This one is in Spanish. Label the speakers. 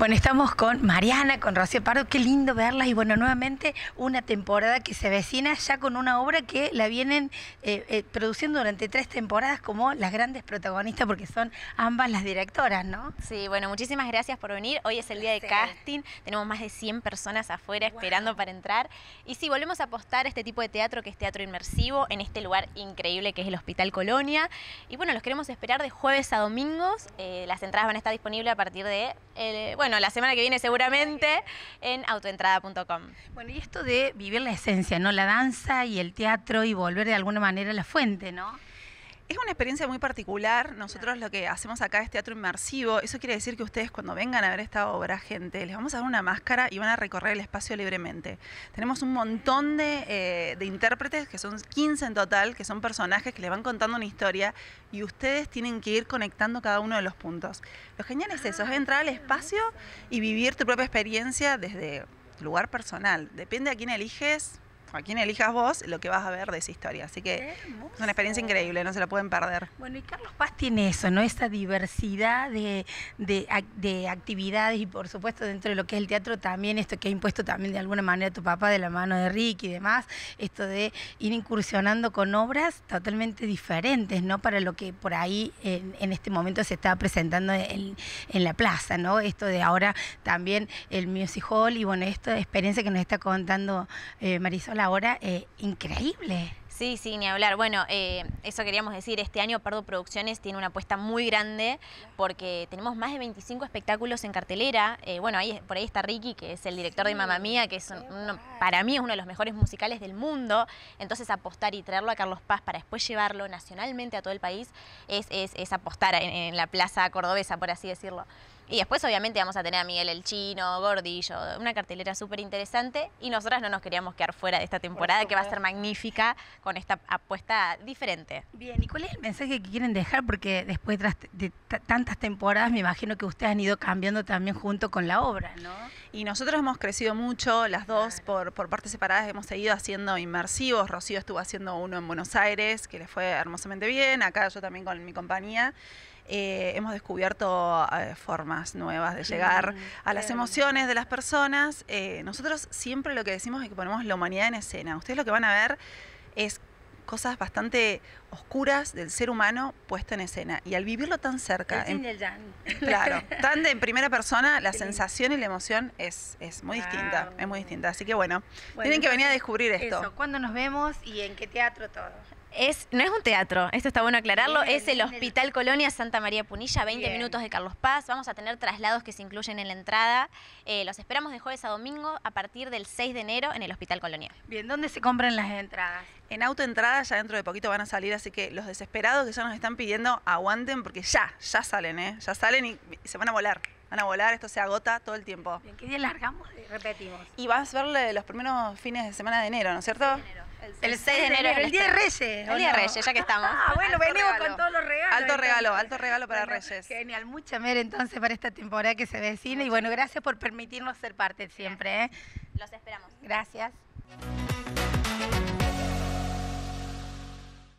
Speaker 1: Bueno, estamos con Mariana, con Rocío Pardo, qué lindo verlas. Y bueno, nuevamente una temporada que se vecina ya con una obra que la vienen eh, eh, produciendo durante tres temporadas como las grandes protagonistas porque son ambas las directoras, ¿no?
Speaker 2: Sí, bueno, muchísimas gracias por venir. Hoy es el día de casting, tenemos más de 100 personas afuera esperando para entrar. Y sí, volvemos a apostar a este tipo de teatro que es teatro inmersivo en este lugar increíble que es el Hospital Colonia. Y bueno, los queremos esperar de jueves a domingos, eh, las entradas van a estar disponibles a partir de bueno, la semana que viene seguramente en autoentrada.com.
Speaker 1: Bueno, y esto de vivir la esencia, ¿no? La danza y el teatro y volver de alguna manera a la fuente, ¿no?
Speaker 3: Es una experiencia muy particular. Nosotros lo que hacemos acá es teatro inmersivo. Eso quiere decir que ustedes cuando vengan a ver esta obra, gente, les vamos a dar una máscara y van a recorrer el espacio libremente. Tenemos un montón de, eh, de intérpretes, que son 15 en total, que son personajes que le van contando una historia y ustedes tienen que ir conectando cada uno de los puntos. Lo genial es eso, es entrar al espacio y vivir tu propia experiencia desde lugar personal. Depende a quién eliges, a quien elijas vos, lo que vas a ver de esa historia. Así que es una experiencia increíble, no se la pueden perder.
Speaker 1: Bueno, y Carlos Paz tiene eso, ¿no? Esa diversidad de, de, actividades y por supuesto dentro de lo que es el teatro también, esto que ha impuesto también de alguna manera tu papá de la mano de Rick y demás, esto de ir incursionando con obras totalmente diferentes, ¿no? Para lo que por ahí en, este momento se está presentando en, en, la plaza, ¿no? Esto de ahora también el Music Hall y bueno, esta experiencia que nos está contando eh, Marisol ahora eh, increíble.
Speaker 2: Sí, sí, ni hablar. Bueno, eh, eso queríamos decir, este año Pardo Producciones tiene una apuesta muy grande porque tenemos más de 25 espectáculos en cartelera. Eh, bueno, ahí, por ahí está Ricky, que es el director de Mamma Mía, que es para mí es uno de los mejores musicales del mundo. Entonces apostar y traerlo a Carlos Paz para después llevarlo nacionalmente a todo el país es, es, apostar en la plaza cordobesa, por así decirlo. Y después obviamente vamos a tener a Miguel el Chino, Gordillo, una cartelera súper interesante y nosotras no nos queríamos quedar fuera de esta temporada que va a ser magnífica con esta apuesta diferente.
Speaker 1: Bien, ¿y cuál es el mensaje que quieren dejar? Porque después de tantas temporadas me imagino que ustedes han ido cambiando también junto con la obra, ¿no?
Speaker 3: Y nosotros hemos crecido mucho, las dos por, por partes separadas hemos seguido haciendo inmersivos. Rocío estuvo haciendo uno en Buenos Aires, que le fue hermosamente bien, acá yo también con mi compañía. Eh, hemos descubierto eh, formas nuevas de llegar a las emociones de las personas. Eh, nosotros siempre lo que decimos es que ponemos la humanidad en escena. Ustedes lo que van a ver es cosas bastante oscuras del ser humano puesto en escena. Y al vivirlo tan cerca,
Speaker 1: en,
Speaker 3: claro, tan de en primera persona, la sensación y la emoción es, es muy distinta, es muy distinta. Así que bueno, tienen que venir a descubrir esto. Eso,
Speaker 1: ¿cuándo nos vemos y en qué teatro todo?
Speaker 2: Es, no es un teatro, esto está bueno aclararlo, es el Hospital Colonia Santa María Punilla, 20 minutos de Carlos Paz. Vamos a tener traslados que se incluyen en la entrada. Eh, los esperamos de jueves a domingo a partir del 6 de enero en el Hospital Colonia.
Speaker 1: Bien, ¿dónde se compran las entradas?
Speaker 3: En autoentrada ya dentro de poquito van a salir, así que los desesperados que ya nos están pidiendo, aguanten porque ya, ya salen, ¿eh? Ya salen y se van a volar van a volar, esto se agota todo el tiempo.
Speaker 1: Bien, ¿qué día largamos? Repetimos.
Speaker 3: Y vas a ver los primeros fines de semana de enero, ¿no es cierto?
Speaker 1: El 6 de enero. El Día de Reyes.
Speaker 2: El Día de Reyes, ya que estamos.
Speaker 1: Ah, bueno, venimos con todos los regalos.
Speaker 3: Alto regalo, alto regalo para Reyes.
Speaker 1: Genial, mucha mer entonces para esta temporada que se vecina. Y bueno, gracias por permitirnos ser parte siempre. ¿eh?
Speaker 2: Los esperamos.
Speaker 1: Gracias.